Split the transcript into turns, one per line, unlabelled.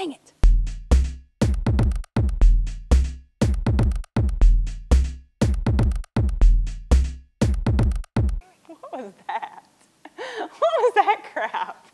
Dang it. What was that? What was that crap?